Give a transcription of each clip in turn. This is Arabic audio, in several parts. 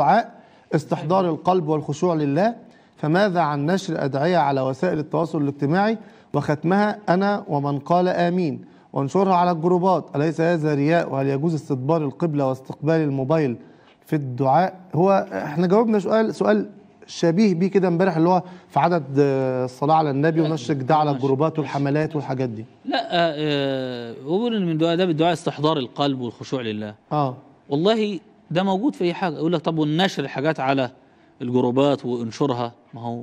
الدعاء استحضار القلب والخشوع لله فماذا عن نشر أدعية على وسائل التواصل الاجتماعي وختمها أنا ومن قال آمين؟ وانشرها على الجروبات. أليس هذا رياء؟ وهل يجوز استدبار القبلة واستقبال الموبايل في الدعاء؟ هو إحنا جاوبنا سؤال سؤال شبيه بيه كده امبارح اللي هو في عدد آه، الصلاة على النبي ونشر ده على الجروبات والحملات والحاجات دي. لا آه، هو بيقول ان من دعاء ده بالدعاء استحضار القلب والخشوع لله. آه. والله ده موجود في أي حاجة. يقول لك طب والنشر الحاجات على الجروبات وانشرها؟ ما هو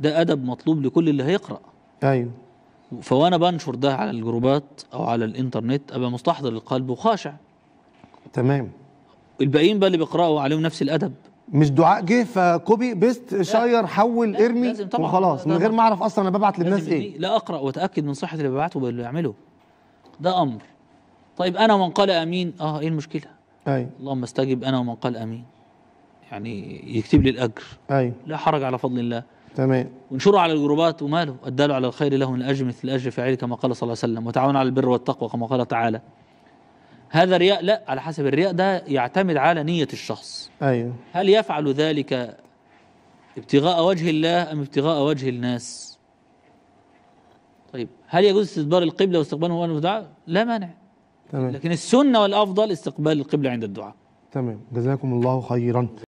ده أدب مطلوب لكل اللي هيقرأ. أيوه. فأنا بنشر ده على الجروبات أو على الإنترنت أبقى مستحضر القلب وخاشع. تمام. الباقيين بقى اللي بيقرأوا عليهم نفس الأدب. مش دعاء جه ف copy paste share حول لا، ارمي لازم طبعاً. وخلاص. من غير ما أعرف أصلا أنا ببعت للناس إيه. لا أقرأ وأتأكد من صحة اللي ببعته واللي يعمله. ده أمر. طيب أنا ومن قال أمين. آه إيه المشكلة؟ أيوه اللهم استجب أنا ومن قال آمين. يعني يكتب لي الأجر. أيوه لا حرج على فضل الله. تمام. وانشره على الجروبات وماله. الدال على الخير له من الاجر مثل الاجر فاعله كما قال صلى الله عليه وسلم. وتعاونوا على البر والتقوى كما قال تعالى. هذا رياء لا على حسب الرياء ده يعتمد على نية الشخص. أيوه هل يفعل ذلك ابتغاء وجه الله أم ابتغاء وجه الناس؟ طيب هل يجوز استدبار القبلة واستقبال الموبايل الدعاء لا مانع. تمام. لكن السنة والأفضل استقبال القبلة عند الدعاء. تمام. جزاكم الله خيرا.